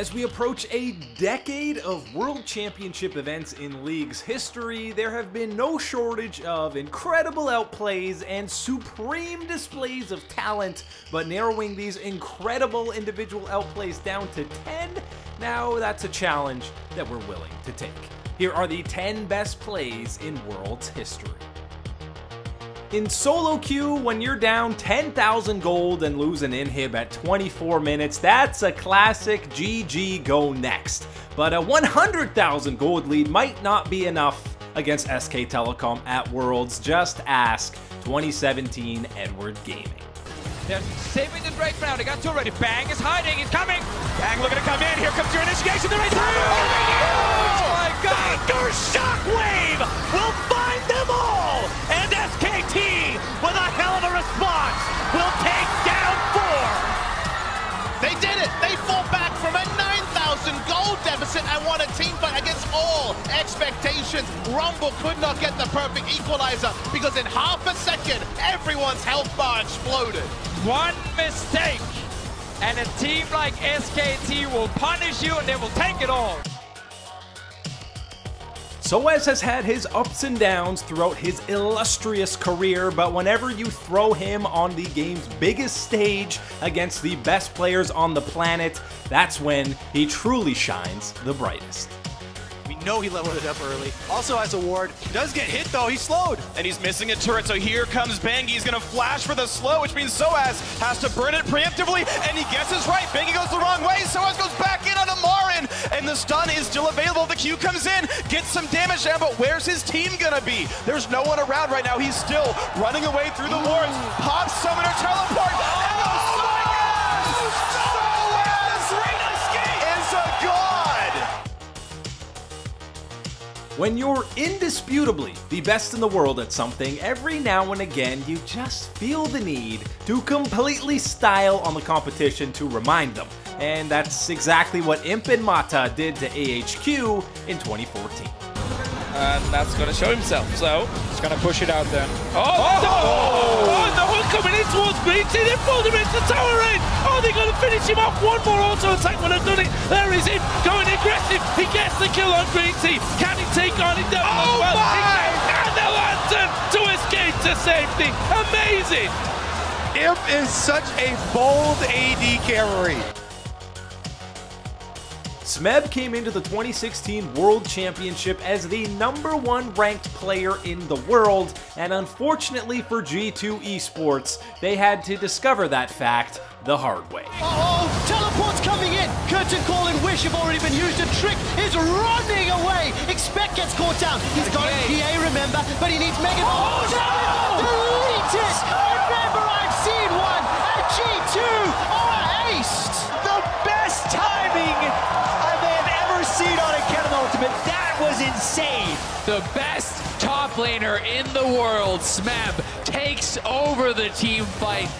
As we approach a decade of World Championship events in League's history, there have been no shortage of incredible outplays and supreme displays of talent, but narrowing these incredible individual outplays down to 10, now that's a challenge that we're willing to take. Here are the 10 best plays in World's history. In solo queue, when you're down 10,000 gold and lose an inhib at 24 minutes, that's a classic GG go next. But a 100,000 gold lead might not be enough against SK Telecom at Worlds. Just ask 2017 Edward Gaming. They're saving the break now. They got two already. Bang is hiding. He's coming. Bang looking to come in. Here comes your initiation. They're right through. Oh my God. Thunder Shockwave and won a team fight against all expectations. Rumble could not get the perfect equalizer because in half a second, everyone's health bar exploded. One mistake, and a team like SKT will punish you, and they will take it all. Soaz has had his ups and downs throughout his illustrious career, but whenever you throw him on the game's biggest stage against the best players on the planet, that's when he truly shines the brightest. Know he leveled it up early. Also has a ward. Does get hit though, he's slowed. And he's missing a turret, so here comes Bengi. He's gonna flash for the slow, which means Soaz has to burn it preemptively, and he guesses right. Bengi goes the wrong way, Soaz goes back in on a Marin, and the stun is still available. The Q comes in, gets some damage down, but where's his team gonna be? There's no one around right now. He's still running away through the wards. Pop Summoner Teleport, oh, When you're indisputably the best in the world at something, every now and again you just feel the need to completely style on the competition to remind them. And that's exactly what Imp and Mata did to AHQ in 2014. and that's going to show himself. So He's gonna push it out then. Oh, oh, oh, oh, oh no one coming in towards BT. They pulled him into tower end. Oh, they're going to finish him off. One more auto attack would have done it. There is him going aggressive. He gets the kill on BT. Can safety. Amazing. Imp is such a bold AD carry. Smeb came into the 2016 World Championship as the number one ranked player in the world, and unfortunately for G2 Esports, they had to discover that fact the hard way. Oh, teleport's coming in. Curtain call wish have already been used. And Trick is running away. Expect gets caught down. He's got a PA, remember, but he needs Megan. Oh, oh no! Delete it! Remember, I've seen one. A G2 or aced. The best timing I may have ever seen on a Kennen Ultimate. That was insane. The best top laner in the world, Smeb, takes over the team fight.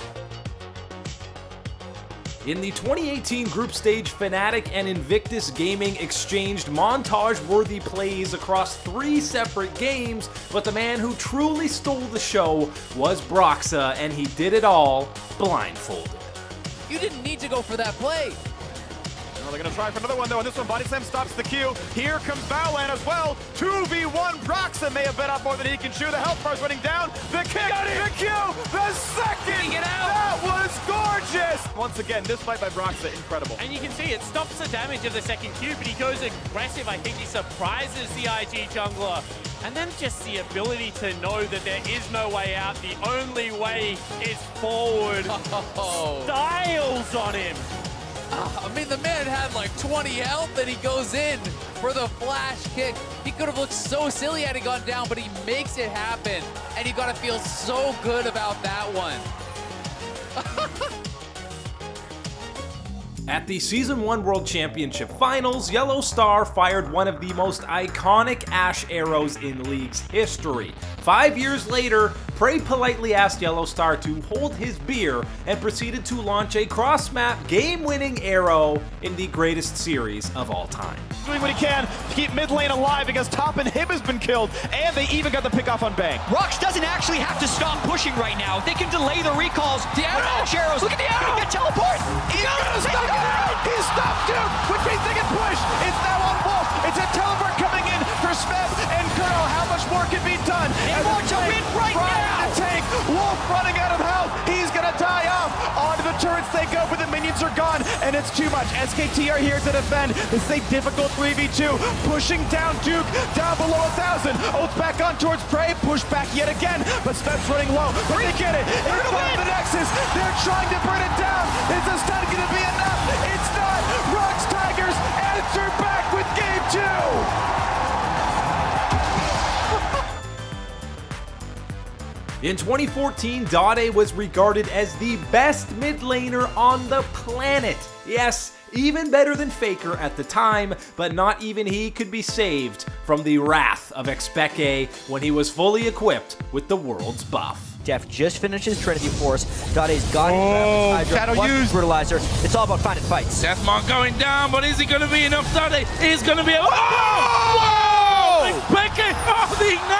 In the 2018 group stage, Fnatic and Invictus Gaming exchanged montage-worthy plays across three separate games, but the man who truly stole the show was Broxah, and he did it all blindfolded. You didn't need to go for that play. Well, they're gonna try for another one though, and this one Body Slam stops the Q. Here comes Baolan as well. 2v1 Broxah may have been out more than he can chew. The health bar's running down. The kick, the Q, the second! Get out. That was gorgeous! Once again, this fight by Broxah, incredible. And you can see it stops the damage of the second Q, but he goes aggressive. I think he surprises the IG jungler. And then just the ability to know that there is no way out. The only way is forward. Oh. Styles on him. I mean, the man had like 20 health and he goes in for the flash kick. He could have looked so silly had he gone down, but he makes it happen. And you got to feel so good about that one. At the Season 1 World Championship Finals, Yellowstar fired one of the most iconic Ashe arrows in League's history. Five years later, Pray politely asked Yellowstar to hold his beer and proceeded to launch a cross-map game-winning arrow in the greatest series of all time. Doing what he can to keep mid lane alive because top and Hib has been killed, and they even got the pick off on Bang. Rox doesn't actually have to stop pushing right now. They can delay the recalls. The arrow! Arrows. Look at the arrow! He can teleport. He minions are gone, and it's too much. SKT are here to defend. This is a difficult 3v2. Pushing down Duke, down below a thousand. Oath back on towards Pray, push back yet again, but Smeb's running low. But they get it. In front of the Nexus. They're trying to burn it down. Is the stun gonna be enough? In 2014, Dade was regarded as the best mid laner on the planet. Yes, even better than Faker at the time, but not even he could be saved from the wrath of Xpeke when he was fully equipped with the world's buff. Def just finishes Trinity Force. Dade's got Oh, his shadow Hydra, used. Brutalizer. It's all about finding fights. Deathmark going down, but is he going to be enough? Dade is going to be. Oh! Whoa! Becky, oh, the ignite!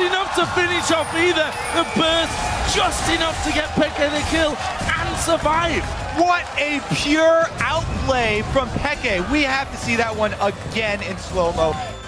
Enough to finish off either. The burst, just enough to get Peke the kill and survive. What a pure outlay from Peke. We have to see that one again in slow-mo.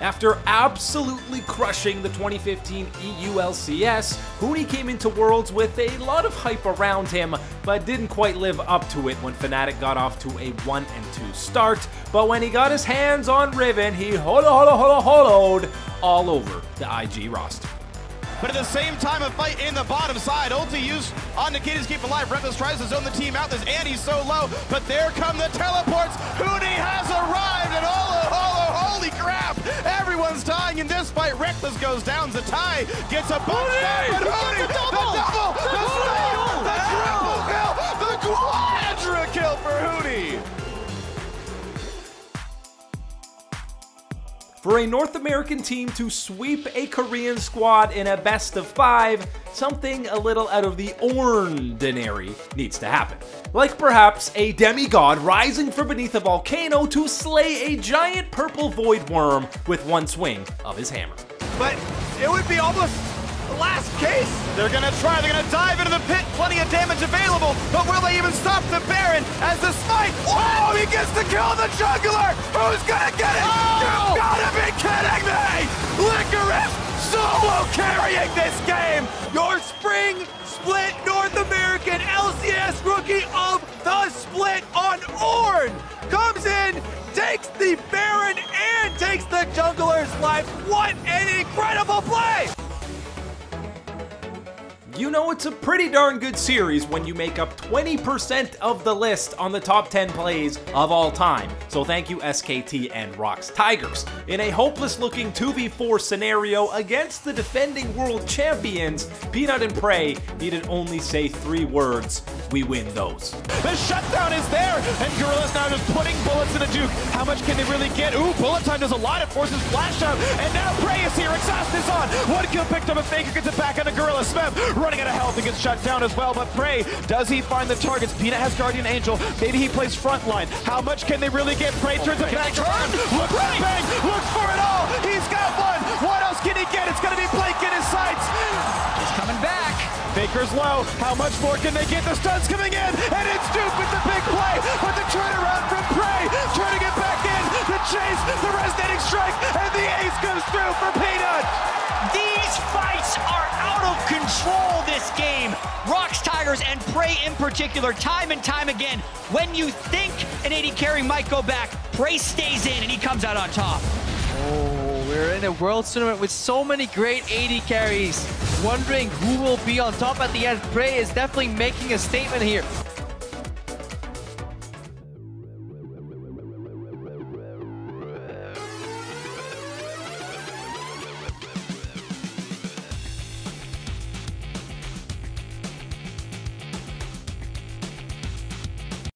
After absolutely crushing the 2015 EU LCS, Huni came into Worlds with a lot of hype around him, but didn't quite live up to it when Fnatic got off to a 1 and 2 start. But when he got his hands on Riven, he holo holo holo holoed all over the IG roster. But at the same time, a fight in the bottom side. Ulti used on Nikita's keep alive. Rekkles tries to zone the team out. This Andy's so low, but there come the teleports. Hootie in this fight. Rekkles goes down. Zzitai gets a bunch back, but Hootie, the double, the, double, the triple kill, the quadra kill for Hootie. For a North American team to sweep a Korean squad in a best of five, something a little out of the ordinary needs to happen. Like perhaps a demigod rising from beneath a volcano to slay a giant purple void worm with one swing of his hammer. But it would be almost last case. They're gonna try, they're gonna dive into the pit, plenty of damage available, but will they even stop the Baron as the smite? Oh, he gets to kill the juggler! Who's gonna get it? Oh! You've gotta be kidding me! Licorice solo carrying this game! Your spring split North American LCS rookie of the split on Ornn comes in, takes the Baron and takes the jungler's life. What an incredible play! You know it's a pretty darn good series when you make up 20% of the list on the top 10 plays of all time. So thank you SKT and ROX Tigers. In a hopeless looking 2v4 scenario against the defending world champions, Peanut and Pray needed only say three words, we win those. The shutdown is there, and Gorilla's now just putting bullets into Duke. How much can they really get? Ooh, bullet time does a lot. It forces flash out, and now Pray is here. Exhaust is on. One kill picked up, and Faker gets it back onto Gorilla. Smeb running out of health and gets shut down as well. But Pray, does he find the targets? Peanut has Guardian Angel. Maybe he plays frontline. How much can they really get? Pray turns it back around. Looks for Bang, looks for it all. He's got one. What else can he get? It's going to be Blank in his sights. He's coming back. Baker's low. How much more can they get? The stun's coming in, and it's Duke with the big play. But the turnaround from Pray, turning it back in. The chase, the resonating strike, and the ace comes through for Peanut. These fights are And Pray in particular, time and time again. When you think an AD carry might go back, Pray stays in and he comes out on top. Oh, we're in a World Tournament with so many great AD carries. Wondering who will be on top at the end. Pray is definitely making a statement here.